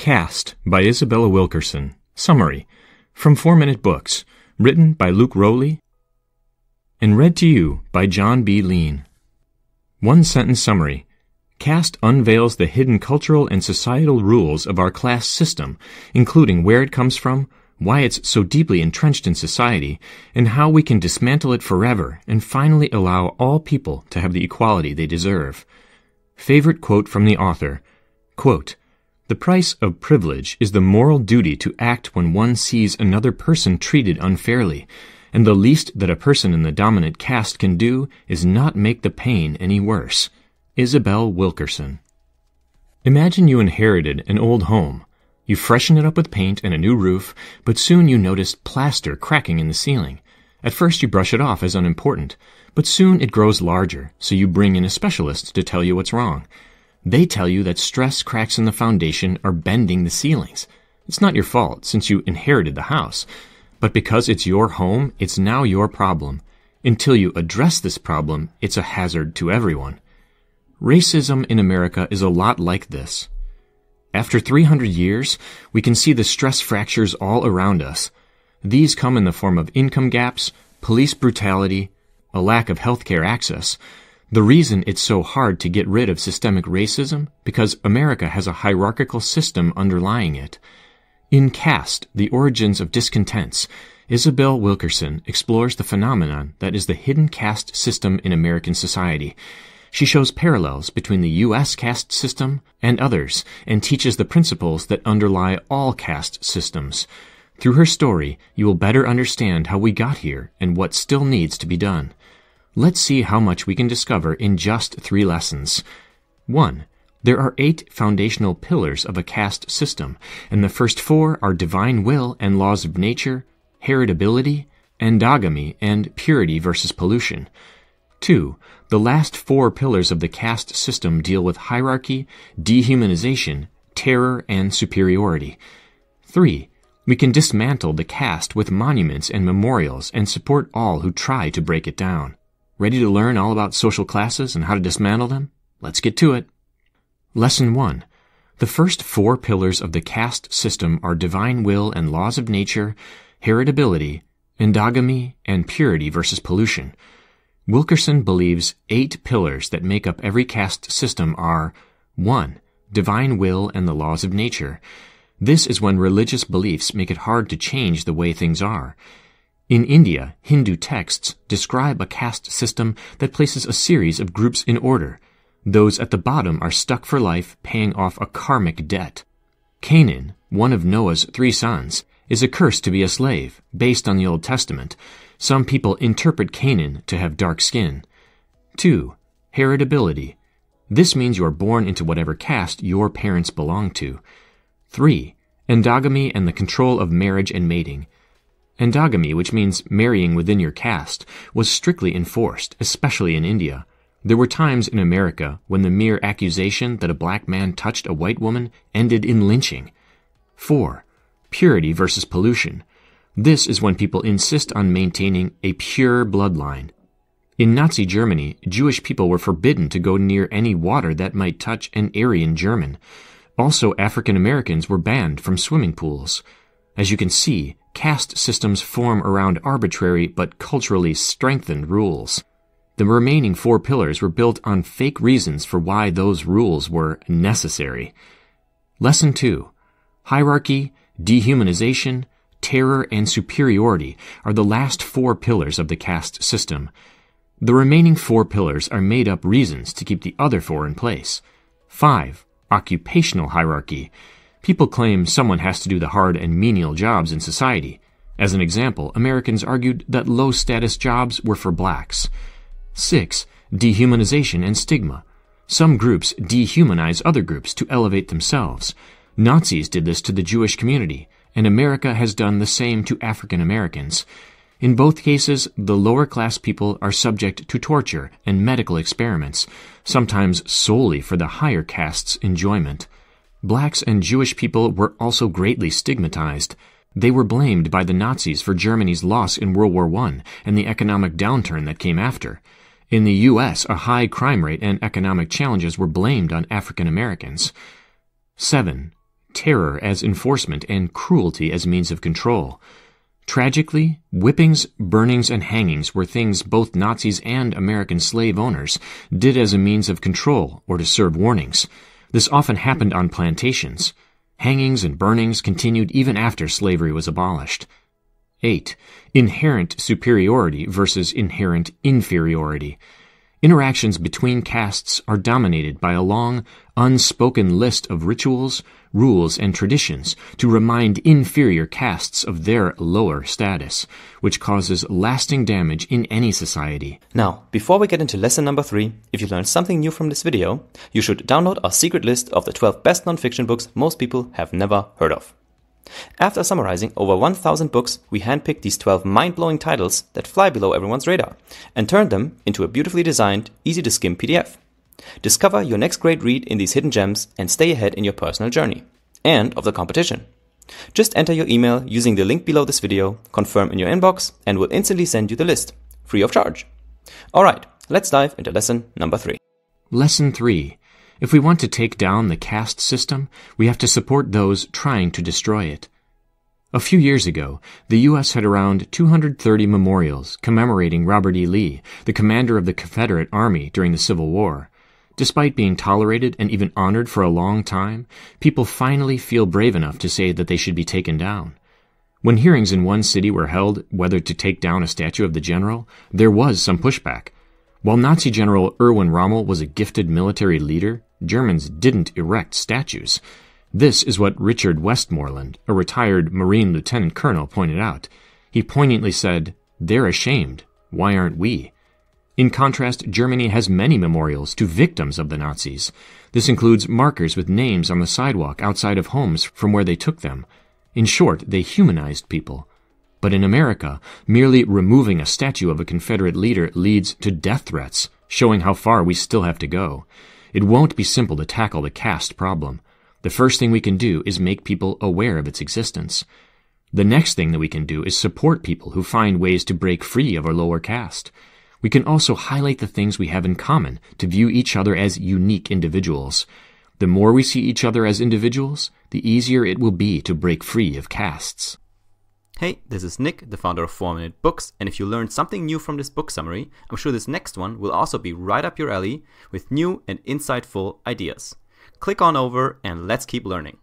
Caste by Isabella Wilkerson. Summary from 4 Minute Books. Written by Luke Rowley and read to you by John B. Lean. One sentence summary. Caste unveils the hidden cultural and societal rules of our class system, including where it comes from, why it's so deeply entrenched in society, and how we can dismantle it forever and finally allow all people to have the equality they deserve. Favorite quote from the author quote, The price of privilege is the moral duty to act when one sees another person treated unfairly, and the least that a person in the dominant caste can do is not make the pain any worse. Isabel Wilkerson. Imagine you inherited an old home. You freshen it up with paint and a new roof, but soon you notice plaster cracking in the ceiling. At first you brush it off as unimportant, but soon it grows larger, so you bring in a specialist to tell you what's wrong. They tell you that stress cracks in the foundation are bending the ceilings. It's not your fault, since you inherited the house. But because it's your home, it's now your problem. Until you address this problem, it's a hazard to everyone. Racism in America is a lot like this. After 300 years, we can see the stress fractures all around us. These come in the form of income gaps, police brutality, a lack of healthcare access. The reason it's so hard to get rid of systemic racism because America has a hierarchical system underlying it. In Caste, The Origins of Discontents, Isabel Wilkerson explores the phenomenon that is the hidden caste system in American society. She shows parallels between the U.S. caste system and others and teaches the principles that underlie all caste systems. Through her story, you will better understand how we got here and what still needs to be done. Let's see how much we can discover in just three lessons. 1. There are eight foundational pillars of a caste system, and the first four are divine will and laws of nature, heritability, endogamy, and purity versus pollution. 2. The last four pillars of the caste system deal with hierarchy, dehumanization, terror, and superiority. 3. We can dismantle the caste with monuments and memorials and support all who try to break it down. Ready to learn all about social classes and how to dismantle them? Let's get to it. Lesson 1. The first four pillars of the caste system are divine will and laws of nature, heritability, endogamy, and purity versus pollution. Wilkerson believes eight pillars that make up every caste system are 1. Divine will and the laws of nature. This is when religious beliefs make it hard to change the way things are. In India, Hindu texts describe a caste system that places a series of groups in order. Those at the bottom are stuck for life paying off a karmic debt. Canaan, one of Noah's three sons, is a curse to be a slave, based on the Old Testament. Some people interpret Canaan to have dark skin. 2. Heritability. This means you are born into whatever caste your parents belong to. 3. Endogamy and the control of marriage and mating. Endogamy, which means marrying within your caste, was strictly enforced, especially in India. There were times in America when the mere accusation that a black man touched a white woman ended in lynching. 4. Purity versus pollution. This is when people insist on maintaining a pure bloodline. In Nazi Germany, Jewish people were forbidden to go near any water that might touch an Aryan German. Also, African Americans were banned from swimming pools. As you can see, caste systems form around arbitrary but culturally strengthened rules. The remaining four pillars were built on fake reasons for why those rules were necessary. Lesson 2. Hierarchy, dehumanization, terror, and superiority are the last four pillars of the caste system. The remaining four pillars are made up reasons to keep the other four in place. 5 occupational hierarchy. People claim someone has to do the hard and menial jobs in society. As an example, Americans argued that low status jobs were for blacks. 6. Dehumanization and stigma. Some groups dehumanize other groups to elevate themselves. Nazis did this to the Jewish community, and America has done the same to African Americans. In both cases, the lower class people are subject to torture and medical experiments, sometimes solely for the higher caste's enjoyment. Blacks and Jewish people were also greatly stigmatized. They were blamed by the Nazis for Germany's loss in World War I and the economic downturn that came after. In the U.S., a high crime rate and economic challenges were blamed on African Americans. 7. terror as enforcement, and cruelty as means of control. Tragically, whippings, burnings, and hangings were things both Nazis and American slave owners did as a means of control or to serve warnings. This often happened on plantations. Hangings and burnings continued even after slavery was abolished. 8. Inherent superiority versus inherent inferiority. Interactions between castes are dominated by a long, unspoken list of rituals, rules, and traditions to remind inferior castes of their lower status, which causes lasting damage in any society. Now, before we get into lesson number three, if you learned something new from this video, you should download our secret list of the 12 best nonfiction books most people have never heard of. After summarizing over 1000 books, we handpicked these 12 mind-blowing titles that fly below everyone's radar and turned them into a beautifully designed, easy to skim PDF. Discover your next great read in these hidden gems and stay ahead in your personal journey and of the competition. Just enter your email using the link below this video, confirm in your inbox, and we'll instantly send you the list, free of charge. Alright, let's dive into lesson number 3. Lesson 3 if we want to take down the caste system, we have to support those trying to destroy it. A few years ago, the U.S. had around 230 memorials commemorating Robert E. Lee, the commander of the Confederate Army during the Civil War. Despite being tolerated and even honored for a long time, people finally feel brave enough to say that they should be taken down. When hearings in one city were held whether to take down a statue of the general, there was some pushback. While Nazi General Erwin Rommel was a gifted military leader, Germans didn't erect statues. This is what Richard Westmoreland, a retired Marine lieutenant colonel, pointed out. He poignantly said, They're ashamed. Why aren't we? In contrast, Germany has many memorials to victims of the Nazis. This includes markers with names on the sidewalk outside of homes from where they took them. In short, they humanized people. But in America, merely removing a statue of a Confederate leader leads to death threats, showing how far we still have to go. It won't be simple to tackle the caste problem. The first thing we can do is make people aware of its existence. The next thing that we can do is support people who find ways to break free of our lower caste. We can also highlight the things we have in common to view each other as unique individuals. The more we see each other as individuals, the easier it will be to break free of castes. Hey, this is Nick, the founder of 4 Minute Books, and if you learned something new from this book summary, I'm sure this next one will also be right up your alley with new and insightful ideas. Click on over and let's keep learning.